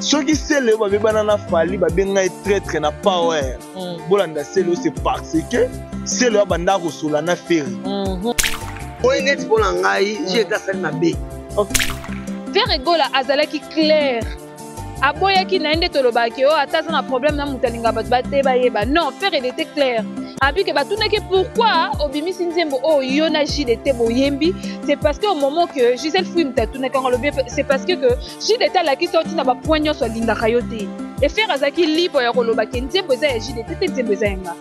soki sele oyo babebana na fali babenga ye traitre na power mm. bolanda sele oyo se parce que sele oyo abanda kosola na feri mhm. oyo neti mpo na ngai je mm. etasali mabe ferre gola azalaki claire aboyaki na ye nde tolobaka ke o oh, ata aza na problème na moto alinga bato bate bayeba non ferre il était clair abi ke batunaki pourquoi obimisi nzembo oyo oh, yo na jdt boyembi c'est parce que au moment que gisèle fui moto atunaki yango alobi c'est parce que que jdt alakisi yo ntina bapoint nyonso alingaka yo te eferre azalaki libre ya koloba ke nzembo eza ya jdt te nzembo eza yanga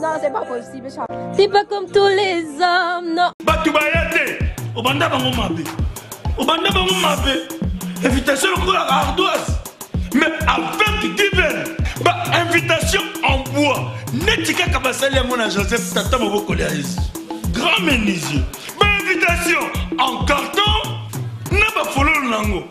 Non, c'est pas possible. C'est pas comme tous les hommes, non. Batu bayate, obanda bango mabe. Obanda bango mabe. Invitation lokola ardoise. Mais avec divine, ba invitation en bois. Neti kaka basali yango na Joseph Tata Moboko ya Yesu. Grand menuisier. Ba invitation en carton na ba fololo nango.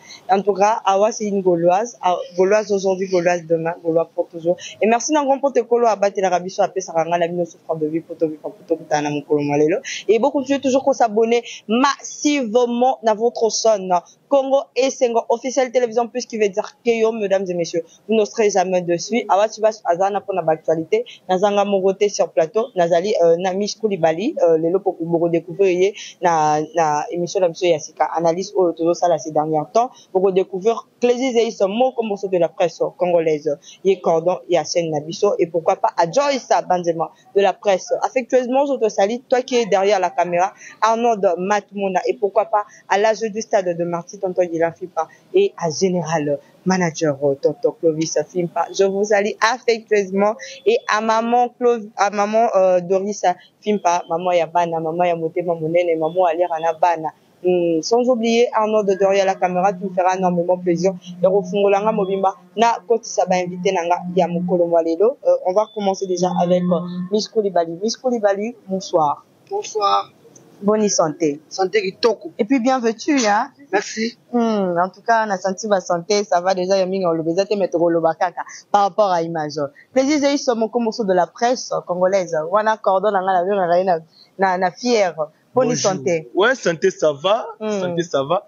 En tout cas, Awa c'est une Gauloise, ah, Gauloise aujourd'hui, Gauloise demain, Gaulois pour toujours. Et merci na ngompo te kolo abatela kabiso apesa kanga na bino souffrance de vie poto bipa poto kutana mukolo malelo. Et beaucoup continuez toujours ko s'abonner massivement na votre son Congo Esengo officiel télévision plus qui veut dire que yo mesdames et messieurs vous ne serez jamais dessus awa ci basu aza na pona ba actualité nazanga moko te sur plateau nazali euh, na Miss Koulibaly euh, lelo po boko découvrir ye na na émission na biso ya sika analyse oyo tozo sala ces derniers temps boko découvrir Clésis Eis moko mboso de la presse congolaise ye cordon ya chaîne na biso et pourquoi pas à Joyce Banzema de la presse affectueusement je te salue toi qui es derrière la caméra Arnold Matmona et pourquoi pas à l'âge du stade de Marty Tonton Guilain Fipa et à Général Manager euh, Tonton Clovis Fimpa, je vous salue affectueusement et à maman Clovis, à maman euh, Doris Fimpa, maman ya bana, maman ya motema monene, maman aliaka na bana. Hmm, sans oublier Arnaud de Doria la caméra qui me fera énormément plaisir ya kofungola nga mobimba na kotisa ba invité na nga ya mokolo mwa lelo. Euh, on va commencer déjà avec euh, Miss Koulibaly. Miss Koulibaly, bonsoir. Bonsoir. Boni santé. Santé kitoko. Et puis bien vêtu hein. Merci. Hmm, en tout cas na santé ba santé ça va déjà ya mingi oloba eza te mais tokoloba kaka par rapport à image. Plaisir ezali sur mon morceau de la presse congolaise. Wana cordon na nga na bengaka ye na na, na fière. Boni santé. Ouais, santé ça va. Hmm. Santé ça va.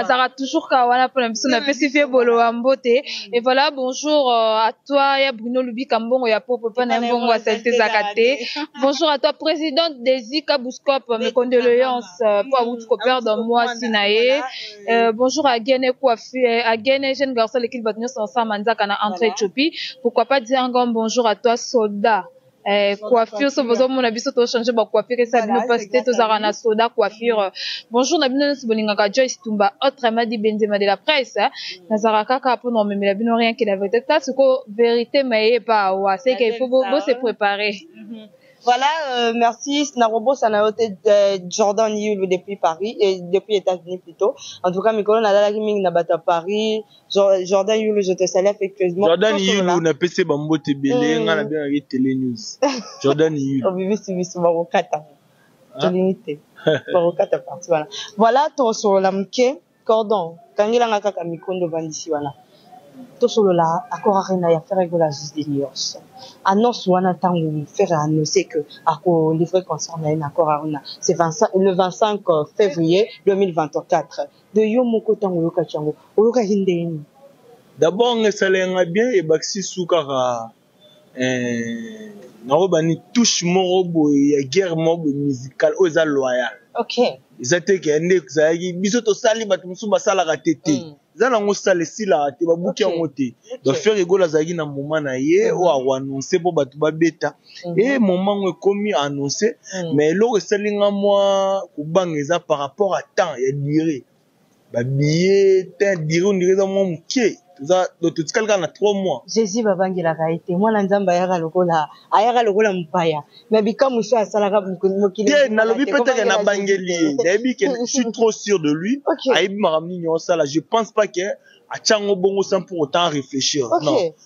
azalaka toujours kaka wana mpo na biso napesi vie bolowa mbote et voilà bonjour euh, à toi ya bruno lubika mbongo ya popo mpo na ye mbongo ya salite ezalaka te bonjour à toi présidente desi kabuscop mes condoléances euh, mpo awuti koperdre mwasi na ye Euh, bonjour à gene coiffu à gene jeune garçon alekili bato nyonso na sama nzaka na entre ethiopie pourquoi pas dire ngom bonjour à toi soldat Eh, coiffure so bozo mona biso to changer ba coiffure esa bino pasi te tozalaka na soda coiffure bonjour na bino nyonso bolingaka Joyce Tumba autre m'a dit Benzema de la presse nazalaka kaka mpo na komemela bino rien que la vérité ta siko vérité maye pa wa c'est que il faut bo se préparer mhm. Voilà, euh, merci. Narobo Sanayote euh, Jordan Yulu depuis Paris, et depuis États-Unis plutôt. En tout cas, Mikolo Nadala Kiming Nabata Paris, Jordan Yulu, je te salue affectueusement. Jordan Yulu, na pese bambo te belé, mm. nga na bien avec Télé News. Jordan Yulu. Obibi si bisu barokata. Ah. Tolingi te. Barokata parti wana. Voilà, to solo la mke, cordon. Kangela nga kaka mikondo bandisi wana. To solo la accord arena ya faire gola juste des news. Annonce wana tango faire annoncer que ako livrer concert na accord arena. C'est le 25 euh, février 2024. de yo moko tango oyokaki yango oyokaki ndenge nini d'abord nga esalaka nga bien ebakisi su kaka eh, nakobani touche moko boye ya guerre moko boye musicale oyo eza loyal okay. eza te ke nde ezalaki biso tosali bato mosusu basalaka te te mm. eza nango sala esilaka te babuki yango te donc ferre egola azalaki na moma na ye mm. oyo akoanonse mpo bato babeta Mhm. e moment ngo ekomi annonce mhm. mais eloko esali nga mwa kobanga eza par rapport à temps ya durée babiye te durée ondire eza mwa moke toza totikali kaka na trois mois jésus babangelaka ye te mwana nzambe ayaka lokola ayaka lokola mopaya mais bikamwa so asalaka mokili te nalobi mpe teke nabangeli ye nayebi ke suis trop sûr de lui ayebi makambo nini osala je pense pas ke atyango bongo sans pour autant réfléchir okay. non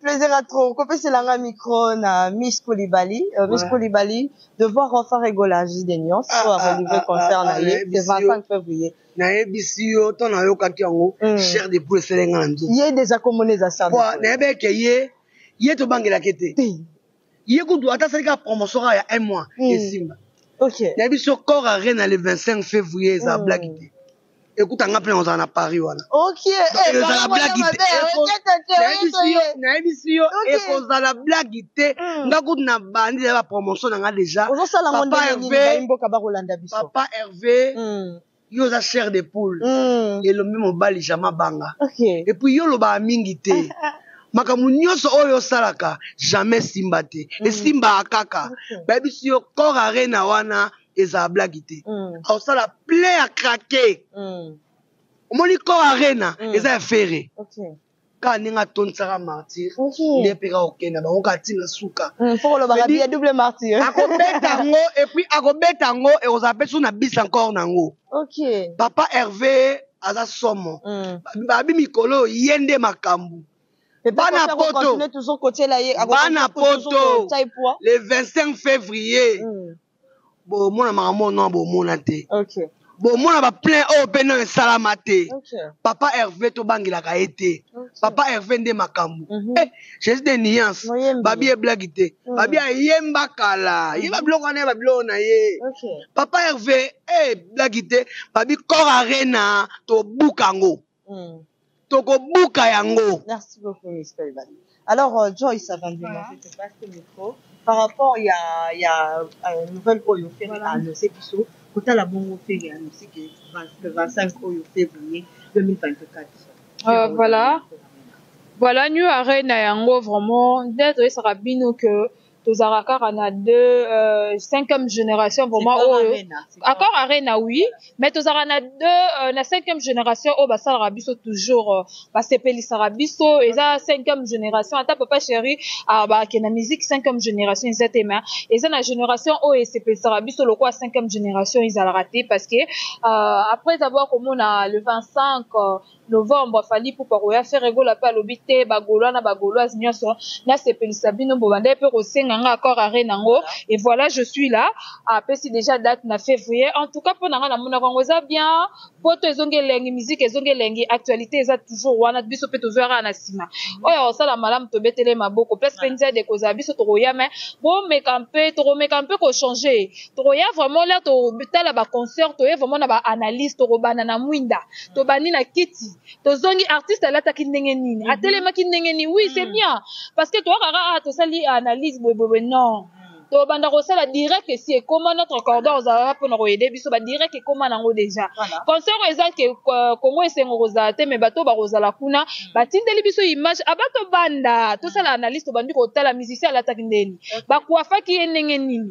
plaisir à trop kopesela nga micro na miss koulibaly euh, miss koulibaly de voir enfin régolage des nuances ah, oyo akolivre ah, ah, concert na ye c'est 25 février nayebisi yo to nayokaki yango hmm. cher de pou esele nga na nzoto ye deja komona eza sa nayebeke ye ye tobangelaki te ye kutu ata asali kaka promotion kaka ya un mois mm. esimba okay. na biso corps arena le 25 février eza mm. blague te ekuta nga mpe nakozala na paris wana ezala blagi te nayebisi yo ekozala blagi te nga kutu na bandi ya bapromotion na nga déjà papa herve yo oza chair de poule mm. elombe mobali jama banga okay. epuis yo olobaka mingi te ah, ah. makambo nyonso oyo osalaka jamais esimba te mm. esimbaka kaka okay. bayebisi yo cor arena wana ezala blagi te mm. aosala plein ya krake mm. omoni cor arena mm. eza ya fere okay. kaka ndenge atondisaka martyr mhm. nde mpe kaka okenda bango kaka ntina suka mm, po kolobaka biye double martyr akobeta yango epuis akobeta yango ekozala mpe so na bis encore na yango papa herve aza somo mm. babi mikolo oyo ye nde makambo bana poto bana poto le 25 février mm. bomona makambo no bomona te okay. bomona baplein oyo mpe nano esalama te okay. papa herve tobangelaka ye te okay. papa herve nde makambo mm -hmm. eh, jesus de nuance babi eblaki te mm. babi ayemba kala mm. ye babiloko wana ye babiloko na ye okay. papa herve eh, eblaki te babi cor arena tobuka yango toko buka yango. Merci beaucoup Mister Ibale. Alors euh, Joyce avant de voilà. monter te passe le micro par rapport ya ya euh, nouvelle oyo Ferre voilà. a annoncé biso kotala bongo Ferre a annoncé que 25 oyo février 2024. Euh, voilà. Voilà New Arena yango vraiment nde toyesaka bino que tozalaka kaka na deux euh, cinquième génération vraiment oyo accord arena oui mais tozalaka na deux euh, na cinquième génération oyo basalaka biso toujours euh, basepelisaka biso eza cinquième génération ata papa chéri ah, bakende na musique cinquième génération eza te mais eza na génération oyo esepelisaka biso lokola cinquième génération ezalaka te parce que euh, après avoir komona le 25 euh, Novembre Fally Ipupa akoya Ferre Gola pe alobi te ba Golois na ba Goloise nionso na sepelisa bino bo bandaki pe ko senga nga accord arena yango et voila je suis là apesi dejà date na fevrier en tout cas pona nga na monaka yango eza bien poto ezongi elengi musique ezongi elengi actualite eza toujours wana biso pe tozo ya kaka na sima oyo ako sala malamu to betele ye maboko place pe nzede ekozala biso tokoya mais bo meka mpe toko meka mpe ko changer tokoya vraiment la totala ba concert toye vraiment na ba analyse tokobanda na mwinda tobandi na kiti tozongi artiste alataki ndenge nini mhm. atelemaki ndenge nini oui c'est mhm. bien parce que toyakaka ah tosali analyse boyeboyeboye non mhm. tobanda kosala direct esi ekoma notre cordon ozalaka mpona koyede biso badirect ekoma nango déjà concert eza ke euh, congo esengo kozala te mais bato bakozala kuna batindeli biso image aba ah, tobanda tosala analyse tobandi kotala musicien alataki ndeni bakuafaki ye ndenge nini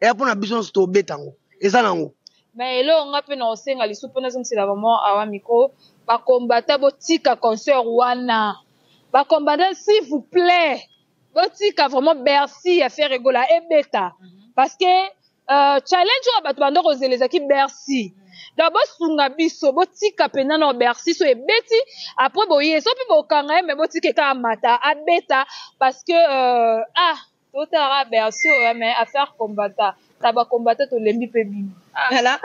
eya mpo na biso nyonso tobeta yango eza nango me eloko nga mpe na kosenga lisu mpo nazongisela vraiment awa mikro bakombata botika concert wana bakombata s'il vous plaît botika vraiment bercy ya ferre gola ebeta mhm. parce que euh, challenge oyo bato banda kozela ezalaki bercy mhm. donc bosunga biso botika mpenza na bercy so ebeti après boye so mpe bokanga ye me botika eka amata abeta parce que euh, ah Totala bea sur mais affaire combattant na ba combattant tolembi mpe bino ala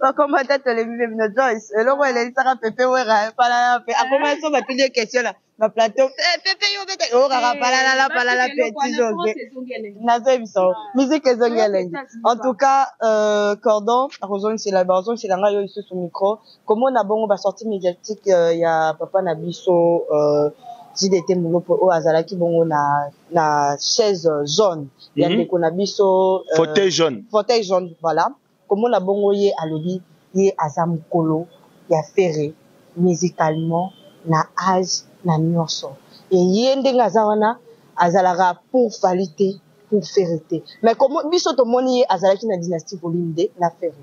ba combattant tolembi mpe bino Joyce eloko elelisaka Pepe Wera palala mpe akoma so batuli ye question na na plateau Pepe yo beta oyokaka palala la palala mpe tizoke nazoyebisa yo musique ezongi elengi en tout cas cordon akozongisela bazongisela ngai yo lisusu micro komona bongo ba sortie médiatique euh, ya papa na biso euh, JDT Mulopo oyo azalaki bongo na na chaise jaune ya mhm. ndeko na biso euh, fauteuil jaune fauteuil jaune voilà komona bongo ye alobi ye aza mokolo ya ferre musicalement na age na nyonso eye ndenge aza wana azalaka pour fali te pour ferre te mais biso tomoni ye azalaki na dynastie volume 2 na ferre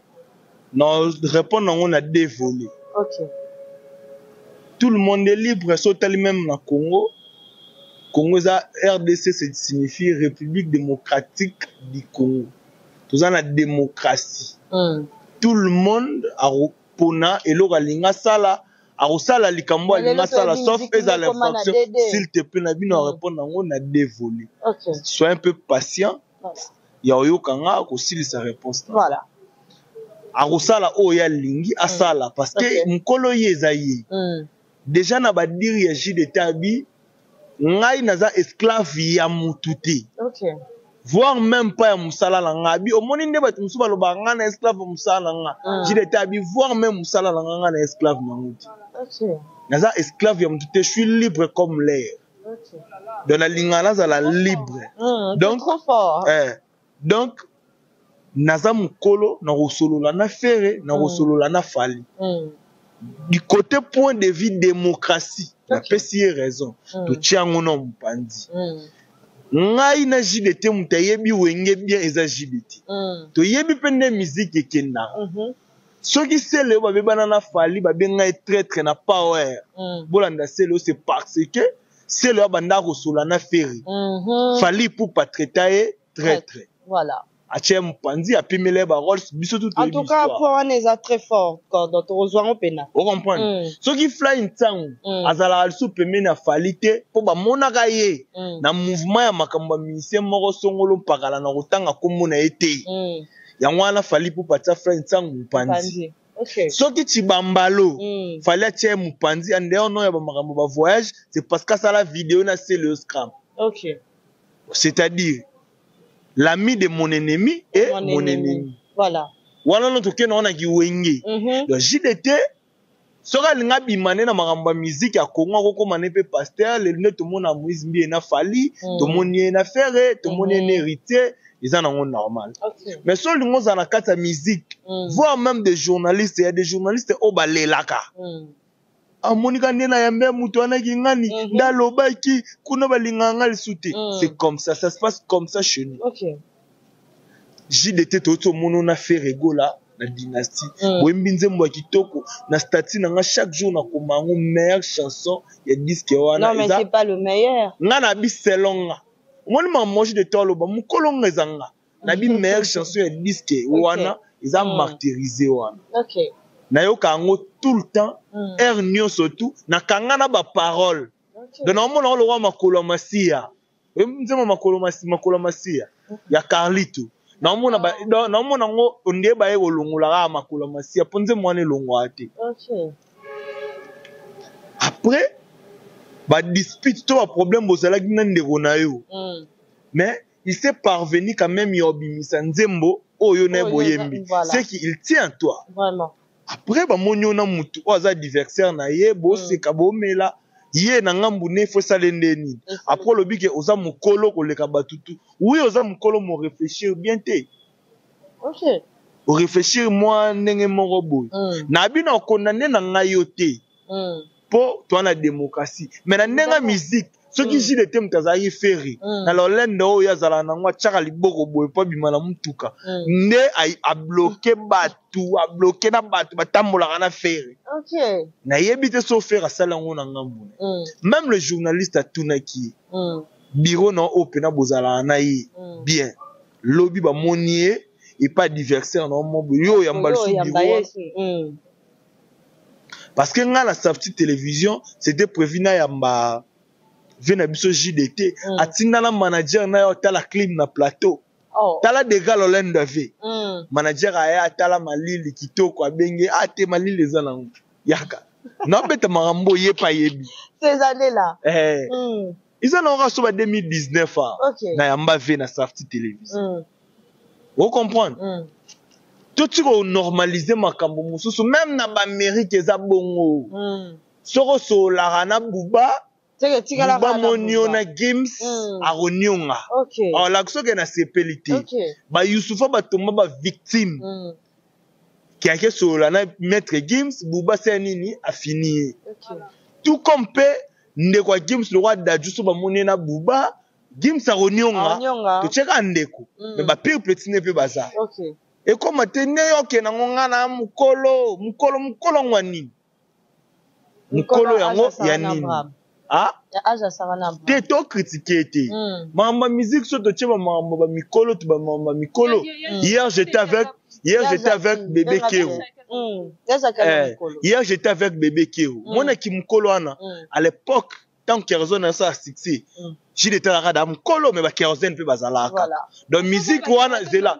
Non, répondre nango na deux volets. Ok. Tout le monde est libre, so tali même na Congo. Congo eza RDC, c'est signifie République démocratique du Congo. Toza na démocratie. Mm. Tout le monde akopona eloko alingi asala, akosala likambo alingi asala, sauf ezala infraction. S'il te plaît, na bino mm. arepondre yango na deux volets. Ok. Sois un peu patient. ya oyoka nga akosilisa réponse na voilà akosala oyo ye alingi mm. asala mm. parce que okay. mokolo ye eza ye mm. deja na badiri ya jus de tabi ngai naza esclave ya mutu te okay. voir même pas ya mosala na ngai abi omoni nde bato mosusu balobaka ngai na esclave ya mosala na ngai mm. jus de tabi voir même mosala na ngai ngai na esclave nango te okay. naza esclave ya mutu te je suis libre comme l'air donc nalingaka nazala libre mm, donc eh, donc naza mokolo nakosolola na fere nakosolola mm. na fali mm. du côté point de vue démocratie napesi ye raison mm. totie yango na mopanzi mm. ngai na jdt moto ayebi wenge bien eza jdt mm. toyebi mpe nde miziki ekenda mm -hmm. Soki celeo ba bebana na Fally ba benga ye traitre na power. Mm. Bolanda celeo c'est parce que celeo abanda ko sola na Ferre. Mm -hmm. Fally Ipupa traita ye traitre. Voilà. Atie mpanzi apimela ba Rolls biso tout En tout cas point wana eza très fort quand dans ton zwango pena. O comprendre? Mm. Soki Fly Ntangu mm. azala alsu pembeni na Fally te po ba monaka ye mm. na mouvement ya makambo ya musicien moko songolo mpakala na kotanga kombo na ye te. Mm. yango wana fali ipupa atia fred nsangu mopanzi soki tshibambalo mm. fali atia mopanzi andeyo no ya bamakambo bavoyage c'est parce que asala video na celeoscram okay. c'est-à-dire l'ami de mon ennemi et mon, mon ennemi. ennemi voilà wana no tokenda wana kiwenge mm -hmm. donc jdt Soki alingi abima ne na makambo ya musique ya Congo akokoma ne pe pasteur lelo nde tomona Moïse Mbiye na Fally mm. tomoni ye na Ferre tomoni ye mm. na Héritier eza nango normal okay. mais so olingi ozala na kati ya musique mm. voire même des journalistes ya des journalistes oyo balelaka mm. amonika nde na yambe ya moto wana kingani mm -hmm. nde alobaki kuna balingaka nga lisu te mm. c'est comme ça ça se passe comme ça chez nous okay. JDT toyoti omono na Ferre Gola na dynastie mm. boyembi nzembo ya kitoko na statut na nga chaque jour na koma yango meilleure chanson ya disque wana non mais c'est pas le meilleur nga na bi selon nga omoni ma moche de toi loba mukolo nga eza nga na bi meilleure chanson ya disque wana okay. eza mm. martyrisé wana okay. nayoka yango tout le temps mm. heure nyonso tout nakanga na ba parole okay. donc naomona yango lokola makolo ya masiya Nzembo makolo masi makolo masiya ya Carlito naomona ba naomona yango ondie baye kolongola kaka makolo masiya mpo nzembo wana elongwaka te après ba dispute to ba problème bozalaki na ndeko na yo mm. mais il s'est parvenu quand même ya obimisa nzembo oyo na ye boyembi ce qui il tient à toi Vraiment. Après ba moni yo na mutu oyo aza diversaire na ye bo mm. seka bo mela ye na ngambu ne faut sale nde nini après olobi ke oza mukolo koleka batu tout oui oza mukolo mo réfléchir bien te okay. o réfléchir mwa ndenge moko boye mm. na bino condamne na ngai yo te mm. po toa na democratie mais na ndenge ya musique soki mm. jile te moto azalaki feri mm. na lolende oyo azalaka nango atyaka liboko boye mpo abima na motuka mm. nde abloke bato abloke na bato batambolaka na feri okay. nayebi te so feri asali yango na ngambo ne mm. meme le journaliste atunaki ye mm. biro na oyo mpena bozalaka na ye mm. bien lobi bamoni ye epa diversaire na yo mobo yo oyamba lisusu biro parce que nga na safti television c'était prévu na yamba vie na biso jdt mm. atinda na manager na yo atala clim na plateau oh. tala dega lolendo ave mm. manager aya atala malili kitoko abenge ate ah, malili eza nango yaka nabeta makambo ye pa yebi sezalela eh. mm. eza nango kasoba 2019 a okay. na yamba vie na safti television mm. o comprendre mm. toti konormalize makambo mosusu meme na baamérike eza bongo mm. soki osololaka na buba buba monio na gims mm. akonionga okay. alaki soki na sepeli te okay. bayusufa batomba bavictime mm. kiaki esolola na maître gims buba se nini afini ye okay. tout comme mpe ndeko ya gims lokwa dajuso bamoni ye na buba Gims akonionga Akonionga. totiaka ndeko Mm. me ba pire petit ne mpe baza Okay. ekoma te nde yo okende yango ngai na mokolo mokolo mokolo yango ya nini mokolo yango ya nini Ah, Ya aja sanga na bra. te to kritike te Mm. makambo ya musique so totie bamakambo bamikolo to bamakambo ya mikolo Yo- yo- yo- hier j'étais avec hier Ya j'étais avec Jacqueline, bébé ya kero Jacqueline. Mm. Ya Jacqueline Eh, mokolo. hier j'étais avec bébé kero Mm. mwana kimokolo wana Mm. à l'époque ntango kerosene asala succès mm. jile etalaka da mokolo me bakerosene mpe bazalaka kaka donc miziki wana zela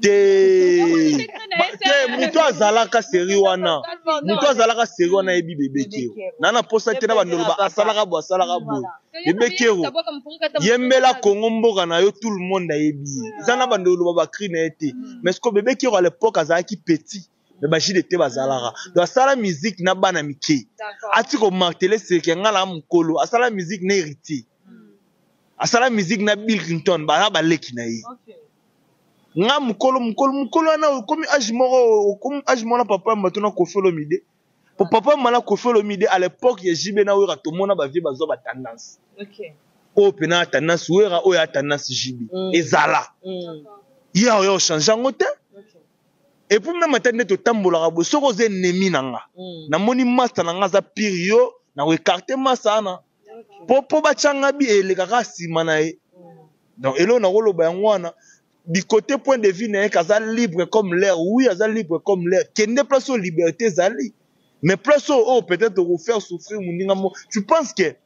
te moto azalaka seri wana moto azalaka seri wana yebi bebekero na na mposa te na bandolo ba asalaka boye asalaka boye bebekero yembela kongo mboka na yo tout le monde ayebi ye eza na bandolo ba bakri na ye te mais siko bebekero à l'époque azalaki petit mais ba jide te bazalaka donc asala musique na bana mike ati komartele seke nga na mokolo asala musique na héritier hmm. asala musique na bill clinton baza baleki na ye okay. nga mokolo mokolo mokolo wana okomi age moko okomi age moko na papa yamba to na kofi olomide po ah. papa yamba na kofi olomide à l'époque ya jb na wera tomona bavie bazwa batendance okay. oyo mpena ya tendance wera oyo ya tendance jb mm. ezala mm. ye aoya ochange yango te et puis même ata nde totambolaka boye soki oza ennemi na nga mm. namoni masta na nga aza pire yo na koekarte masta wana po po batya nga bi elekaka nsima na ye mm. donc eloo nakoloba yango wana du côté point de vue na ye kaza libre comme l'air oui aza libre comme l'air kende place oyo liberté ezali mais place oyo oyo peut-être okofaire souffrir moninga mo tu penses que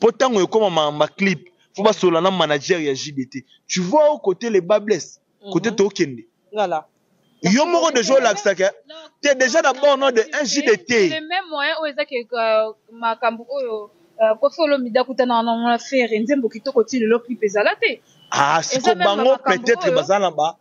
po tango ekoma ma, ma clip faut ba solola na manager ya JB te tu vois au côté les bas blesse côté mhm. tokende voilà yo moko deja olakisaka te deja na bon nom de un JB te le même moyen oyo eza ke euh, makambo oyo euh, kofi olomide akutanaka na ngo na fere nzembo kitoko ti lelo clip ezala te ah siko bango peut-être baza na ba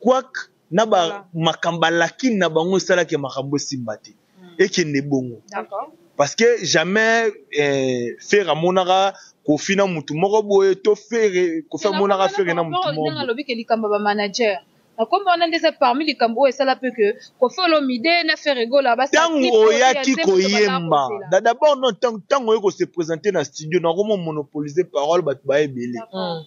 Quoique, na ba Voilà. makambo ba lakin na bango esala ke makambo esimba te. Ekende bongo. D'accord. Parce que jamais eh, Ferre amonaka Kofi na mutu moko boye to Ferre Kofi Te, amonaka nakombo Ferre na wana mutu par rapport moko ndenge boye. alobi ke likambo ya ba manager nakombo wana nde eza parmi likambo oyo esala mpe ke Koffi Olomide na Ferre Gola basala Tango clip oyo ya oyaki nzembo oyo balaka koyemba, kozela. da- d'abord non, tango tango oye ko se presenter na studio, nakomo monopoliser parole batu baye ebele. D'accord.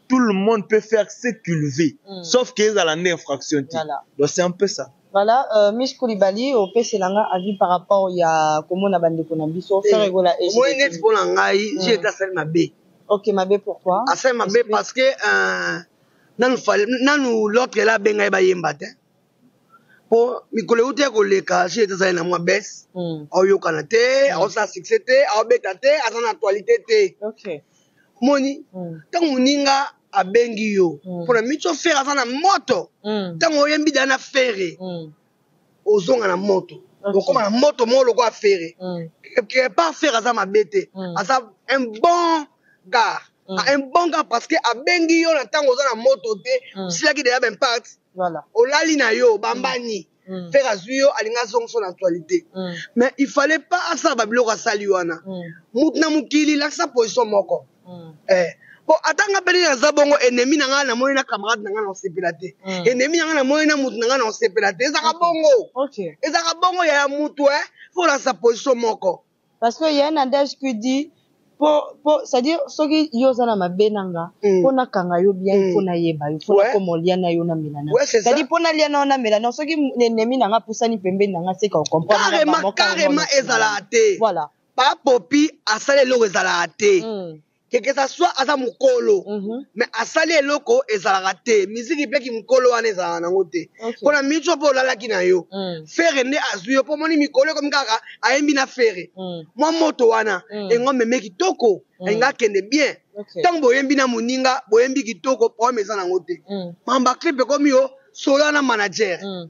tout le monde peut faire ce qu'il veut mm. sauf que ezala nde infraction te voilà. donc c'est un peu ça voilà euh, miss koulibaly opesela nga avis par rapport ya komona bandeko na biso eh, frère egola moi neti mpo na ngai mm. je ete asali mabe ok mabe pourquoi asali mabe parce que euh, nanu l'autre ela abenga ye bayemba te po mikolo euti ekoleka si ete azali na mwa bese mm. aoyokana te mm. aosala succès te aobeta te aza na actualité te okay. omoni ntango mm. moninga abengi yo mm. mpo na mico fere aza na moto ntango mm. oyembi da na fere mm. ozonga na moto okay. okoma na moto moko lokola fere mm. quelque part fere aza mabe te mm. aza un bon gars mm. un bon gars parce que abengi yo na ntango oza na moto te mm. osilaki deja baimpact Voilà. olali na yo bambani Mm. pere azwi yo alingi azongiso na actualité Mm. mais il fallait pas asala babiloko asali wana Mm. motu na mokili lakisa position moko Mm. eh. po ata nga mpe ndenge naza bongo ennemi na ngai namoni na camarade na ngai na kosepela te Mm. ennemi na ngai namoni na motu na ngai na kosepela te ezaka bongo Ok. ezaka bongo yaya motu e fo olakisa position moko parce que il y a un adage qui dit po po c'est à dire soki yo oza na mabe na nga mm. po na kanga yo bien mm. po na yeba yo po ouais. na koma olia na yo na mela na ouais, c'est à dire po na lia na yo na mela na soki ennemi na nga pusani pembeni na nga seka o comprendre carrément carrément ezala te voilà pa popi asala eloko ezala te mm. que que ça soit aza mukolo mm -hmm. mais asali eloko ezalaka te miziki mpe kimukolo wana ezalaka nango te okay. mpona mico mpo olalaki na yo mm. fere nde azwi yo mpo omoni mikolo ekomi kaka ayembi na fere mm. mwa moto wana mm. engo meme kitoko mm. alinga akende bien ntango okay. boyembi na moninga boyembi kitoko problème eza nango te mm. mamba clip ekomi yo sola na manager mm.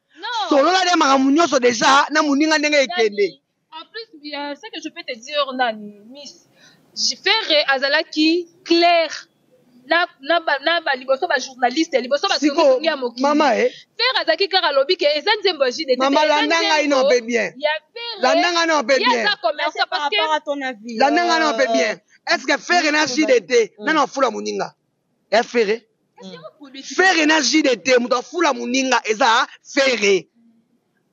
solola nde makambo nyonso deja na moninga ndenge ekende en plus euh, ce que je peux te dire nani miss ferre azalaki claire na na ba na ba liboso ba journaliste liboso ba songi ya mokili mama eh ferre azalaki claire alobi ke eza nzembo ya jide mama landa ngai na mpe bien ya ferre landa ngai na mpe bien ya commerçant parce que landa ngai na mpe bien est ce que ferre na jide te nana fula moninga ya fere fere na jide te moto afula moninga eza fere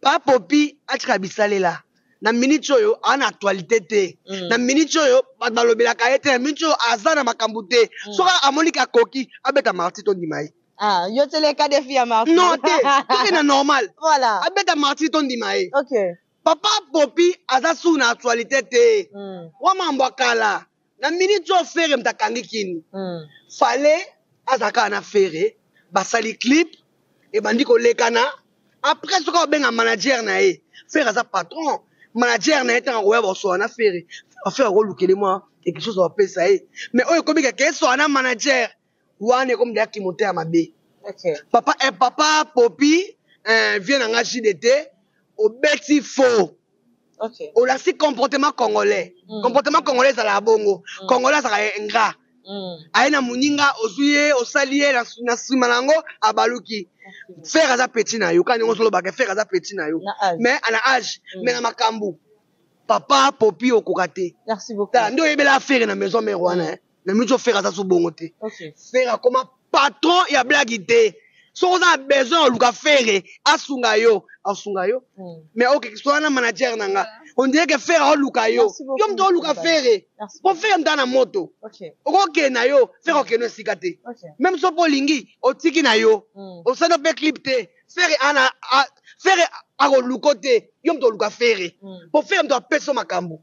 pa popi atika bisalela na miniti oyo aza na actualité te mm. na miniti oyo bato balobelaka ye te na miniti oyo aza na makambo te mm. soki amoni ke akoki abeta marti tondima ye ah, yo teleka defi ya marti non te toke na normal voilà. abeta marti tondima ye okay. papa popi aza suu na actualité te mm. wa mambo ya kala Na minute oyo Ferre mta kangi kin. Mm. Fallait aza kaka na Ferre, basali clip ebandi kolekana. Après soki obenga manager na ye, Ferre aza patron. Manager na ye tanga koya basoa na Ferre. Ferre akolukele mwa quelque chose apesa ye. Mais oyo ekomi kaka esoa na manager. wana ekomi deya kimotema mabe okay. papa eh, papa popi eh, vie na nga jdt obeti faux okay. olakisi comportement congolais mm. comportement congolais ezalaka bongo mm. congolais azalaka ingrat mm. aye na moninga ozwi ye osali ye na nsima na yango abaluki okay. fere aza petit na yo kani yango ozolobaka fere aza petit na yo mais na age mm. mais na makambo papa popi okoka te nde oyebela afere na maison mare wana mm. na mini tso fere aza so bongo te fere akoma patron ya blaki te soki oza na besoin oluka fere asunga yo asunga yo hmm. mais okekisi wana manager na nga ondire ke fere aoluka yo yo moto oluka fere po fere moto na moto okokende na yo fere okende esika te meme so mpo olingi otiki na yo hmm. osali yo mpe clip te fere ana fere akoluko te yo moto oluka fere mpo hmm. fere moto apesi yo makambo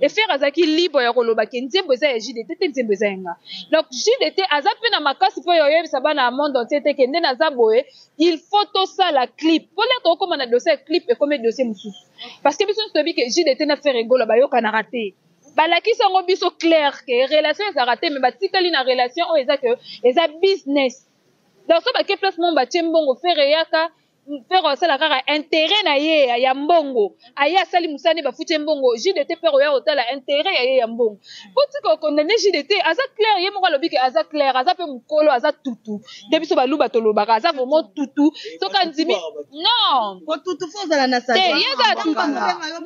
Et Ferre azalaki libre ya koloba ke nzembo eza ya JDT te nzembo eza ya nga. Donc JDT aza pe na makasi po ya oyebisa bana ya monde entier te ke nde naza boye, il faut tosala clip. Po lelo tokokoma na dossier ya clip ekomi dossier mosusu. Parce que biso nionso toyebi ke JDT na Ferre Gola bayokanaka te. Balakisi yango biso clair ke relation ezalaka te mais batikali na relation oyo eza ke eza business. Donc soki bake place moko batie mbongo Ferre yaka, Ferre asala kaka interet na ye ya mbongo aye asali mosala nde bafuti ye mbongo JDT père oya kotala interet ya ye ya mbongo po tika okondane JDT aza claire ye moko alobi ke aza claire aza pe mokolo aza tutu nde biso baluba tolobaka aza vraiment tutu soki andimi non po tutu fo ozala na te ye aza tutu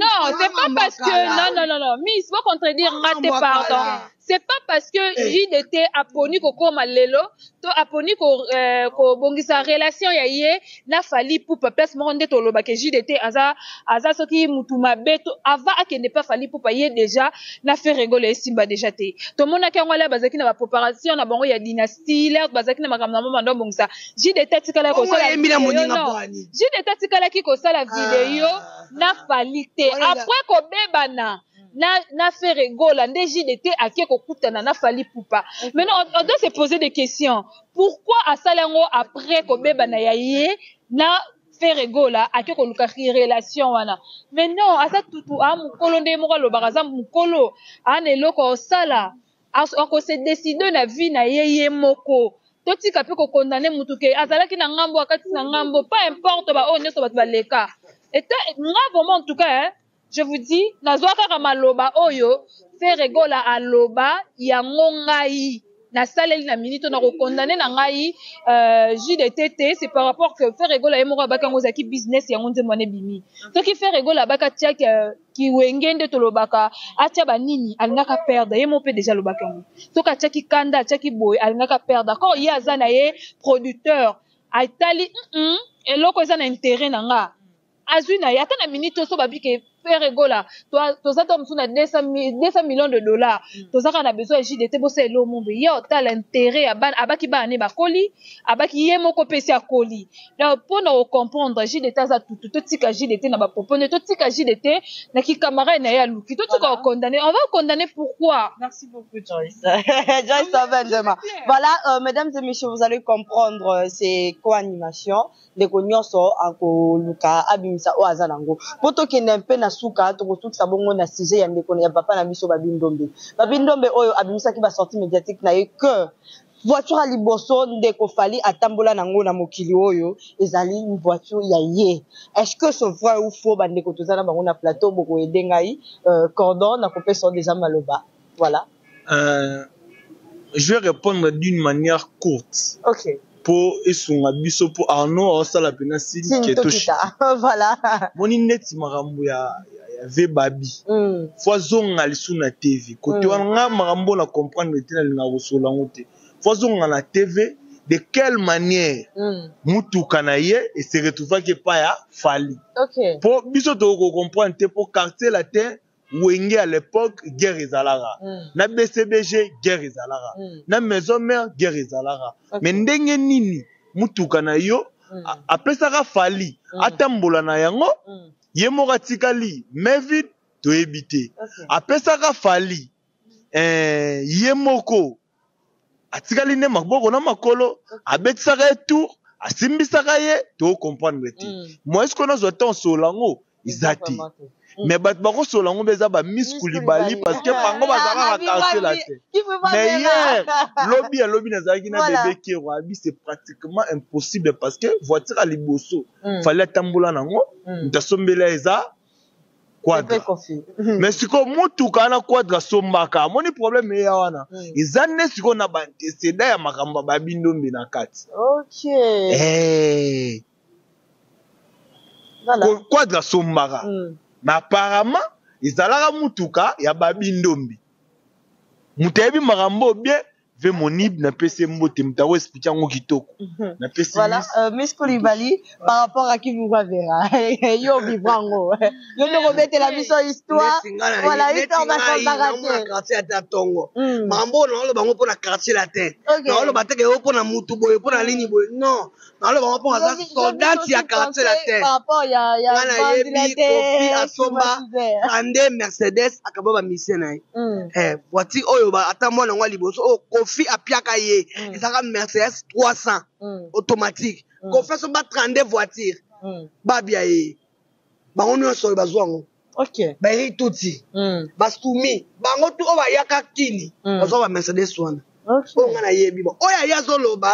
non c'est pas parce que non non non non miss bo contredire nga te pardon c'est pas parce que eh. JDT aponi kokoma lelo to aponi ko euh, kobongisa relation ya ye na Fally Ipupa place moko nde toloba ke JDT aza aza soki mutu mabe to avant akende pa Fally Ipupa ye déjà na Ferre Gola esimba déjà te tomonaki yango ala bazalaki na ba préparation na bango ya dynastie leur bazalaki na makambo na bango banda bongisa JDT atikalaki kosala JDT atikalaki kosala ah. video na Fally te après kobebana na, na Ferre Gola, nde JDT ake kokutana na Fally Ipupa. Maintenant, on, on doit se poser des questions. Pourquoi asali yango après kobebana ya ye na Ferre Gola ake koluka relation wana. Mais non, aza tutu, a mukolo nde moko alobaka aza mukolo, a na eloko osala, ako se decider na vie na ye ye moko. Totika pe ko condamner mutu ke azalaki na ngambo, akati na ngambo, peu importe ba oyo nionso batu baleka. Etant nga vraiment en tout cas hein, Je vous dis nazwa kaka maloba oyo Ferre Gola aloba yango ngai na saleli na minute na ko condamner na ngai euh, JDT te c'est par rapport que Ferre Gola ye moko abaki yango ezalaki business yango nzembo wana ebimi soki Ferre Gola abaki atia euh, kiwenge nde tolobaka atia banini alingaka perdre ye moko mpe deja alobaki yango soki atiaki kanda atiaki boye alingaka perdre accord ye aza na ye producteur atali mm -mm, eloko eza na interet na nga azui na ye ata na minute oyo so babi ke ferre gola toza to mosusu na 200 millions de dollars mm. toza kaka na besoin ya jdt bosala elo mombe ye otala interet ya bana abaki bana ne bakoli abaki ye moko mpe esi akoli donc mpo na kocomprendre jdt aza tutu totika jdt na bapropo nde totika jdt na kikamarade na ye aluki totika kocondamne on va condamne pourquoi merci beaucoup joyce joyce abendema voilà euh, mesdames et messieurs vous allez comprendre euh, c'est co-animation ndeko nyonso akoluka abimisa oyo aza nango mpo tokende mpe na suka tokosukisa bongo na sujet ya ndeko ya papa na biso babi ndombe babi ndombe oyo abimisaki ba sortie médiatique na ye que voiture ya liboso ndeko fali atambola nango na mokili oyo ezali voiture ya ye est ce que ce vrai ou faux bandeko toza na bango na plateau bokoede ngai euh, cordon nakopesa deja maloba Voilà. Euh, je vais répondre d'une manière courte. Ok. Pour esunga biso pour Arnaud asala pena sili ketoshita. voilà. Moni neti makambo ya ya ve babi. Mm. Faut azonga lisu na TV. Kote mm. wana nga makambo na comprendre te na linga kosola ngo te. Faut azonga na TV de quelle manière mm. mutuka na ye eseretrouvaki epai ya fali okay. mpo biso tokoki kocomprendre te mpo quartier latin wenge à l'époque guerre ezalaka mm. na bcbg guerre ezalaka mm. na maison mère guerre ezalaka okay. mais ndenge nini mutuka na yo mm. apesaka fali mm. atambola na yango mm. ye moko atikali mais vide toyebi te okay. apesaka fali eh, ye moko atikali nde maboko na makolo abetisaka ye tour asimbisaka ye to comprendre te mm. moi ce qu'on a zwa temps solo yango eza te Mm. mais bato bakosola yango mpe eza bamis kulibali parce que bango bazalaka karsela te mais hier lobi ya lobi nazalaki na bebe kero abi c'est pratiquement impossible parce que voiture ya liboso mm. fali atambola nango mm. moto asombela eza quadra hmm. mais sikoyo motuka wana quadra asombaka amoni problème eya wana hmm. eza nde sikoyo na baanteceda ya makambo ya babindombe na kati eh. quadra asombaka hmm. mais apparemment ezalaka motuka ya babindombe moto ayebi makambo oyo bien Ve Monib, napesi ye mbote, moto ako expliquer yango kitoko. Mhm. Napesi Voilà, Miss- euh, Miss Koulibaly, par rapport à qui vous va verra. Yo obivra yango. Yo nde kobetela biso histoire. Neti nga na- Voilà, neti histoire nga na- basantaka naomona te. quartier ata tongo Mm. makambo oyo naoloba yango mpo na quartier latin Ok. naoloba teke yo mpo na mutu boye mpo na nini boye non naloba ngo mpo aza soldati ya quartier latin nga nayebi kofi asomba ande mercedes akaba bamisie na ye mm. eh, voiture oyo ata mwana yango ya liboso oyo kofi apiaka ye mm. ezalaka mercedes 300 mm. automatique kofi asomba 32 voiture babia ye bango nyonso oyo bazwa yango okay. baeri tuti basumi bango tu oyo bayaka kini bazwa ba mercedes wana oyo nga nayebi ba oyo aye azoloba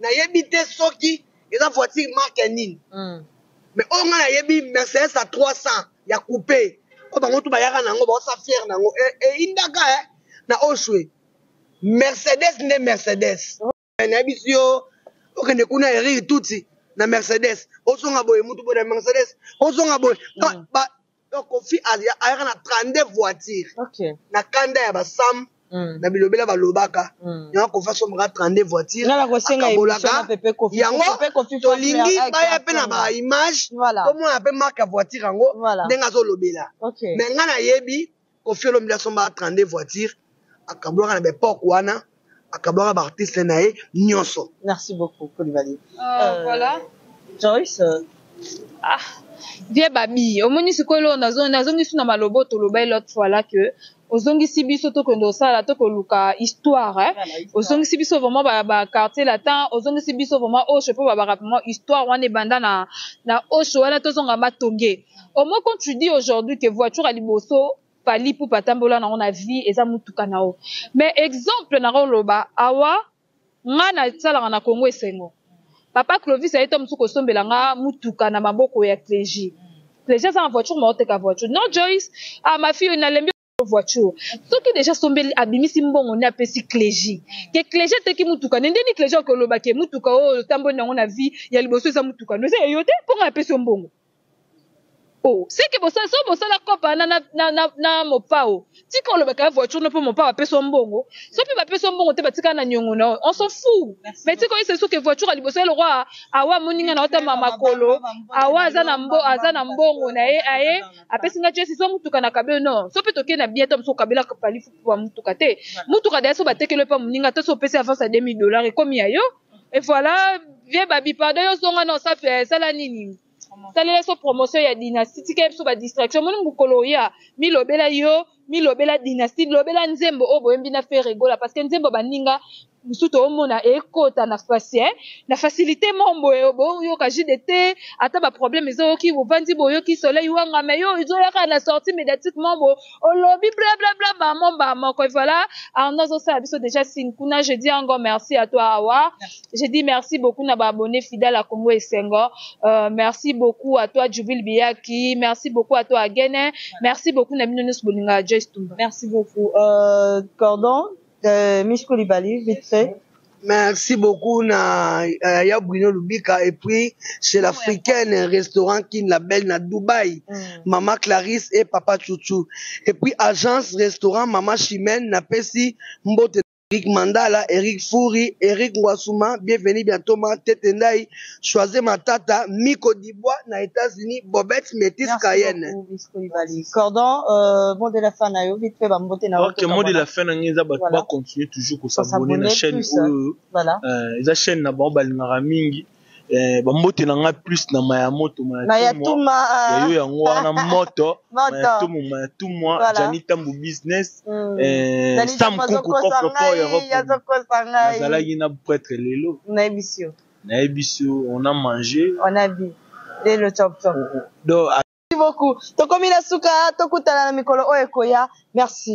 nayebi te soki eza voiture marque nini mm. mais oyo ngai nayebi mercedes a 300 ya coupe oyo bango tu bayaka na yango baosa fiere na yango eyindaka e, e, eh, na oshwe mercedes nde mercedes oh. eh, nayebisi yo okende kuna eriri tuti na mercedes ozonga boye mutu boye na mercedes ozonga boye mm. Donc Koffi alia ayaka na 32 voitures Okay. na kanda ya ba Sam Mm. na bilobela balobaka Mm. yango Koffi asombaka 32 voitures Nga na kosenga akabolaka. emission na Pepe Koffi. yango Pepe Koffi Fort tolingi Flair, baya Aïcha pe na ba Flair. image Voilà. tomona pe marque ya voiture yango Voilà. ndenge azolobela Okay. me nga nayebi Koffi Olomide asombaka 32 voiture akabolaka na baepoke wana akabolaka baartiste na ye nyonso merci beaucoup kolibali uh, ah, euh, voilà. joyce euh, ah vie babi omoni sikoyo nazongisi na malobo tolobai lot fois là que ozongisi biso tokende osala tokoluka histoire eh? ozongisi biso vraiment baquartier ba latin ozongisi biso vraiment osho mpo babaka vraiment histoire wana ebanda na, na osho wana tozonga matonge Au moins quand tu dis aujourd'hui que voiture ya liboso Fally Ipupa atambola nango na vie eza motuka na yo. Mais exemple nako loba awa nga nasalaka na Congo esengo. Papa Clovis aye to mosusu kosombela nga motuka na maboko ya Clegie. Clegie aza na voiture mais aoteka voiture. Non Joyce, ah ma fille nalembi voiture soki deja sombeli abimisi mbongo nde apesi cleji ke cleji ateki motuka nde ndeni cleji akoloba ke motuka oyo oh, otamboli nango na vie ya liboso eza motuka no eza eyo te mpo ngai apesi yo mbongo o oh, seke bosala so bosala kopa na, na, na, na, na mopao tika olobaka ya voiture no mpo mopao apesi yo mbongo so mpe bapesi yo mbongo te batika na niongo na yo on s'en fou me tika oyesa biso ke voiture ya liboso ya lokwa awa amoni ngai na otama makolo awa aza na mbongo na ye aye apesi nga jesi zwa mutuka na kabelo no so mpe tokei na bien to mosu okabela pali wa mutuka te mutuka daya so batekelo epa moninga to so opesi avance ya 2000 dollars ekomi ya yo et voilà vie babi pardon yo zonga na osafi eh, sala nini salela so promotion ya dynastie tika biso ba distraction moni mokolo oya milobela yo mi lobela dynastie lobela nzembo oyo boyembi na Ferre Gola parce que nzembo baninga mosusu toomona ekota na fasi eh? na facilité moko boye boyoka jus de te ata baproblème ezoyoki bovandi boyoki soleil wanga mai yo ezoyaka na sortie médiatiquement bo olobi blablabla bamo bamoko voilà arno azosala biso déjà signe kuna je dis encore merci à toi awa Je dis merci beaucoup na ba abonnés fidèles à Congo Esengo. Euh, merci beaucoup à toi Jubil Biyaki, merci beaucoup à toi Agene, merci beaucoup na bino nyonso bolinga Joyce Tumba. Merci beaucoup. Euh, cordon, euh, Miss Koulibaly, vite fait. Merci beaucoup na euh, ya Bruno Lubika et puis chez l'africaine restaurant Kin la belle na Dubaï mm. maman Clarisse et papa Chouchou et puis agence restaurant maman Chimène na pesi mbote Eric Mandala, Eric Furi, Eric Ngwasuma, Bienvenue Biantoma, Tete Ndai, Choise Matata, Miko Dibwa na Etats-Unis, Bobette Metis Merci Cayenne. beaucoup, Miss Koulibaly. Cordon, euh, mot de la fin na yo, vite fait, ba mbote na yo, ok toka mot de wana. la fin na ngai eza bato Voilà. bacontinue toujours Ko kosabone na s'abonner chaîne plus, hein. oyo Voilà. euh, eza chaîne na bango balingaka mingi Eh, bambote na ngai plus na mayamoto mayatuma yayo yango wana moto mayatumu mayatumwa voilà. jani tambu business mm. eh, sam kuku coffre europe nazalaki na pretre lelo nayebisi yo nayebisi yo on a mangé on a bu lelo top top donc beaucoup tokomi na suka tokutana na mikolo oyo ekoya merci